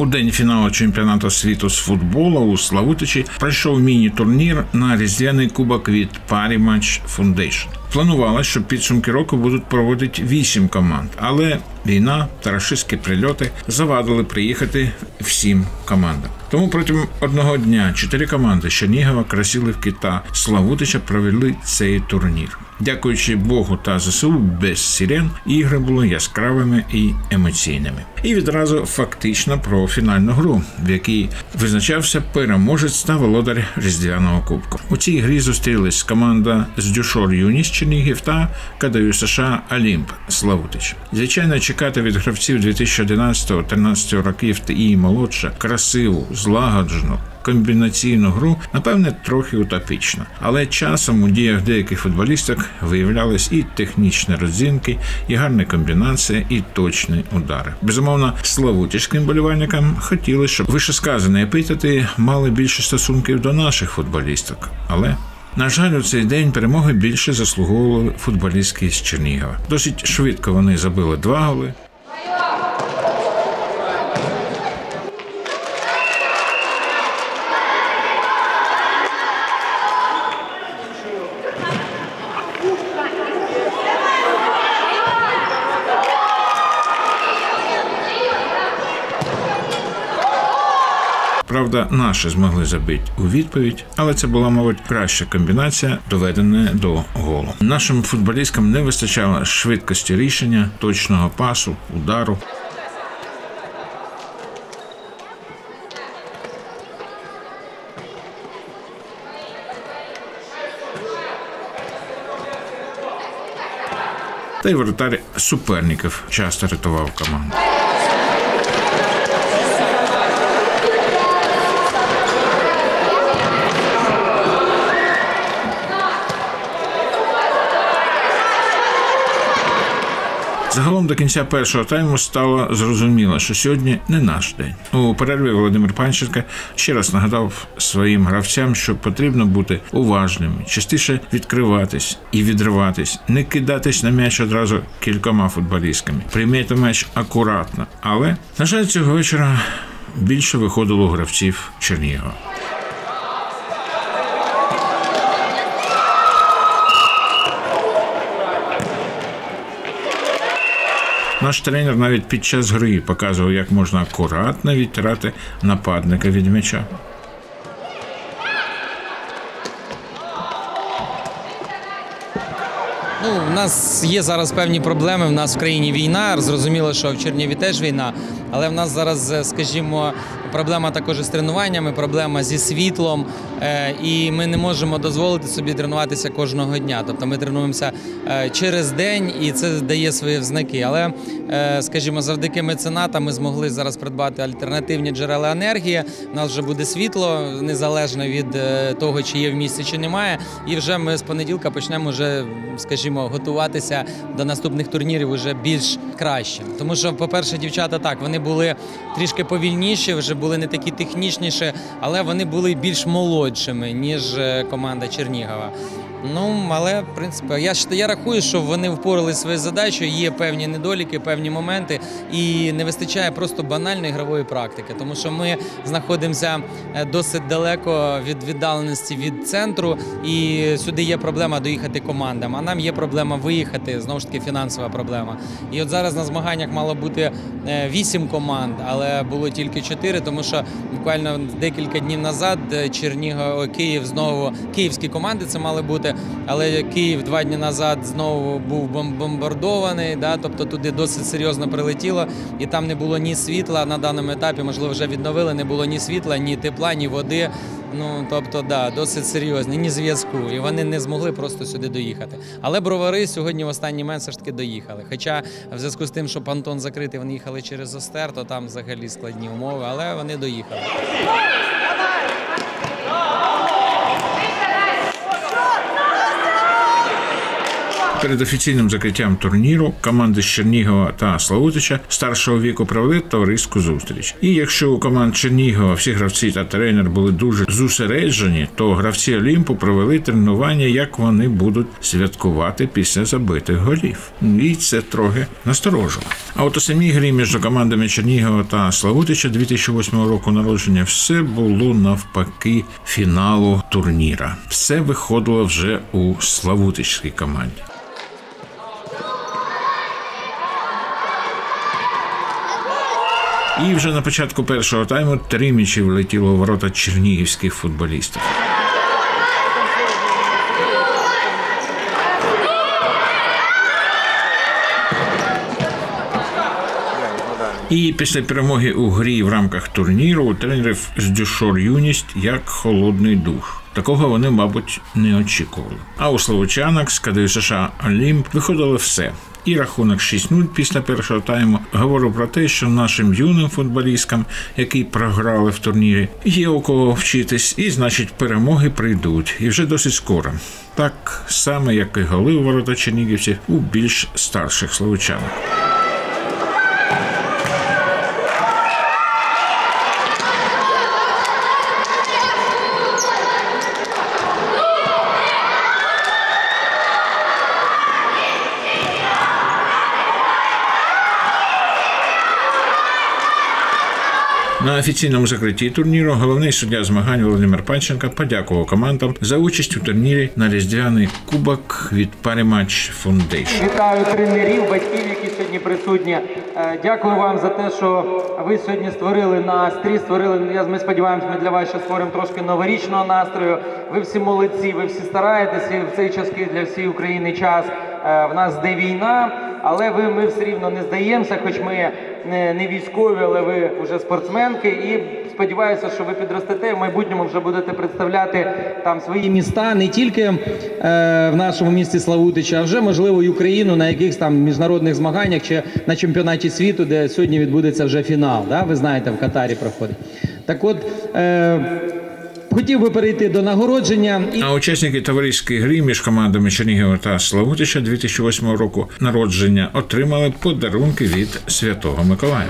У день фіналу чемпіонату світу з футболу у Славутичі пройшов міні-турнір на різдвяний кубок від Parimatch Foundation. Планувалося, що підсумки року будуть проводити вісім команд, але війна та рашистські прильоти завадили приїхати всім командам. Тому протягом одного дня чотири команди Чернігова, Красилівки та Славутича провели цей турнір. Дякуючи Богу та ЗСУ без сирен, ігри були яскравими і емоційними. І відразу фактично про фінальну гру, в якій визначався переможець та володар різдвяного кубку. У цій грі зустрілись команда з Дюшор Юніс Чернігів та КДЮ США Олімп Славутич. Звичайно, чекати від гравців 2011-13 років та і молодша красиву, злагоджену комбінаційну гру, напевне, трохи утопічно. Але часом у діях деяких футболісток виявлялись і технічні родзинки, і гарні комбінації, і точні удари. Безумовно, славутівським болівальникам хотілося, щоб вищесказані епітети мали більше стосунків до наших футболісток. Але на жаль, у цей день перемоги більше заслуговували футболістки з Чернігова. Досить швидко вони забили два голи. Правда, наші змогли забити у відповідь, але це була, мабуть, краща комбінація, доведена до голу. Нашим футболісткам не вистачало швидкості рішення, точного пасу, удару. Та й воротар суперників часто рятував команду. Загалом до кінця першого тайму стало зрозуміло, що сьогодні не наш день. У перерві Володимир Панченко ще раз нагадав своїм гравцям, що потрібно бути уважними, частіше відкриватись і відриватись, не кидатись на м'яч одразу кількома футболістками, приймати м'яч акуратно. Але на жаль, цього вечора більше виходило гравців Чернігова. Наш тренер навіть під час гри показував, як можна акуратно відтирати нападника від м'яча. Ну, у нас є зараз певні проблеми. В нас в країні війна. Зрозуміло, що в Черніві теж війна, але в нас зараз, е, скажімо, проблема також з тренуваннями, проблема зі світлом, е, і ми не можемо дозволити собі тренуватися кожного дня. Тобто ми тренуємося е, через день, і це дає свої взнаки. Але, скажімо, завдяки меценатам ми змогли зараз придбати альтернативні джерела енергії. У нас вже буде світло незалежно від того, чи є в місті, чи немає. І вже ми з понеділка почнемо вже, скажімо, готуватися до наступних турнірів уже більш краще. Тому що, по-перше, дівчата так вони були трішки повільніші, вже були не такі технічніші, але вони були більш молодшими ніж е, команда Чернігова. Ну, але в принципі, я я рахую, що вони впорали свою задачу. Є певні недоліки, певні моменти, і не вистачає просто банальної ігрової практики, тому що ми знаходимося е, досить далеко від віддаленості від центру, і сюди є проблема доїхати командам. А нам є проблема виїхати. Знову ж таки, фінансова проблема. І от зараз на змаганнях мало бути е, вісім команд, але було тільки чотири, тому що буквально декілька днів назад Черніго Київ знову київські команди це мали бути але Київ два дні назад знову був бомбардований. Да, тобто туди досить серйозно прилетіло, і там не було ні світла на даному етапі. Можливо, вже відновили. Не було ні світла, ні тепла, ні води. Ну тобто, да, досить серйозні, ні зв'язку, і вони не змогли просто сюди доїхати. Але бровари сьогодні в останній момент все ж таки доїхали. Хоча в зв'язку з тим, що пантон закритий, вони їхали через Остер, то там взагалі складні умови, але вони доїхали. Перед офіційним закриттям турніру команди з Чернігова та Славутича старшого віку провели товариську зустріч. І якщо у команд Чернігова всі гравці та тренер були дуже зосереджені, то гравці Олімпу провели тренування, як вони будуть святкувати після забитих голів. І це трохи насторожило. А от у самій грі між командами Чернігова та Славутича 2008 року народження все було навпаки фіналу турніра. Все виходило вже у Славутичській команді. І вже на початку першого тайму три м'ячі влетіло у ворота чернігівських футболістів. І після перемоги у грі в рамках турніру у тренерів з Дюшор Юність як холодний душ. Такого вони, мабуть, не очікували. А у словочанок з КДЮ США Олімп виходило все. І рахунок 6-0 після першого тайму говорив про те, що нашим юним футболісткам, які програли в турнірі, є у кого вчитись, і значить перемоги прийдуть, і вже досить скоро. Так само, як і голи у ворота чернігівців у більш старших словочанок. На офіційному закритті турніру головний суддя змагань Володимир Панченко подякував командам за участь у турнірі на різдвяний кубок від Парімач Foundation. Вітаю тренерів, батьків, які сьогодні присутні. Е, Дякую вам за те, що ви сьогодні створили настрій. Створили. Ми сподіваємося, ми для вас ще створимо трошки новорічного настрою. Ви всі молодці, ви всі стараєтеся в цей часки для всієї України час. Е, В нас де війна, але ви ми все рівно не здаємося, хоч ми не, не військові, але ви вже спортсменки. І сподіваюся, що ви підростете в майбутньому вже будете представляти там свої міста не тільки е, в нашому місті Славутича, а вже можливо і Україну на якихось там міжнародних змаганнях чи на чемпіонаті світу, де сьогодні відбудеться вже фінал. Да? Ви знаєте, в Катарі проходить. Так от. Е, Хотів би перейти до нагородження А учасники товариської гри між командами Чернігова та Славутича 2008 року народження отримали подарунки від Святого Миколая.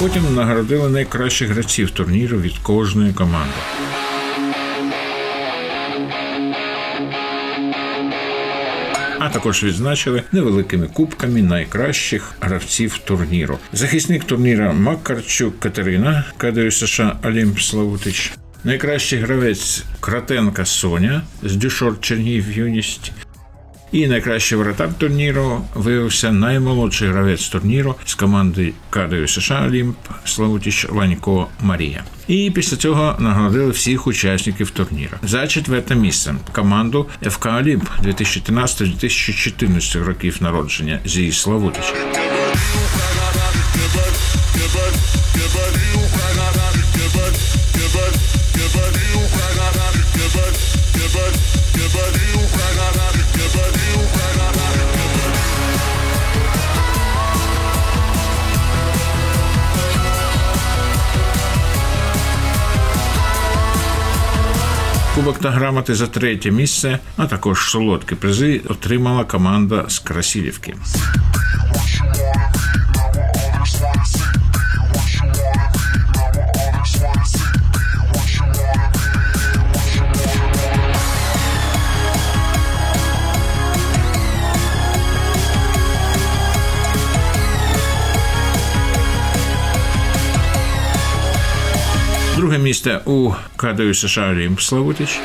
Потім нагородили найкращих гравців турніру від кожної команди. А також відзначили невеликими кубками найкращих гравців турніру. Захисник турніра Макарчук Катерина, КДЮ США Олімп Славутич. Найкращий гравець Кратенка Соня з Дюшор Чернігів Юність. І найкращий воротар турніру виявився наймолодший гравець турніру з команди КДЮ США Олімп Славутіч Ланько Марія. І після цього нагородили всіх учасників турніру. За четверте місце команду ФК Олімп 2013-2014 років народження зі Славутича. Кубок та грамоти за третє місце, а також солодкі призи отримала команда з Красилівки. Друге місце у КДЮ США Рім Славутич.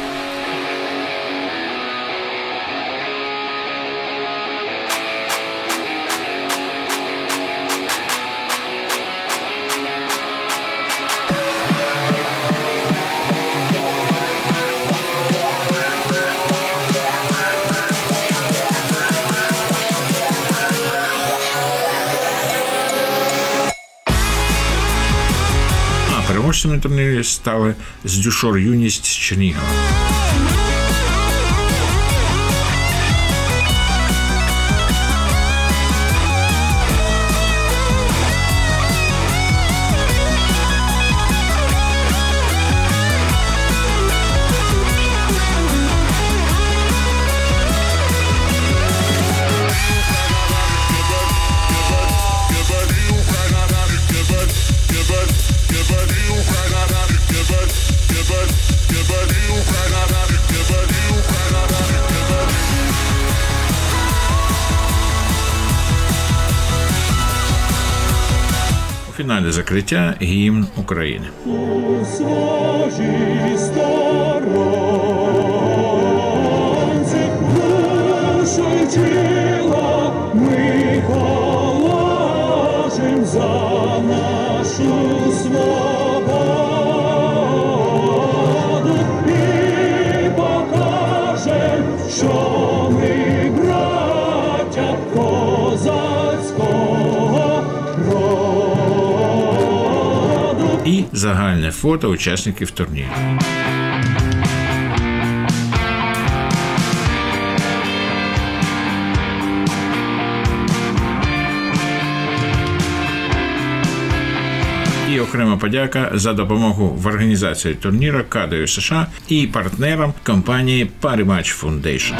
Переможцями турніру стали з Дюшор Юність з Чернігова. У фіналі закриття гімн України. ми положим за нашу свободу загальне фото учасників турніру. І окрема подяка за допомогу в організації турніру Кадою США і партнерам компанії Parimatch Foundation.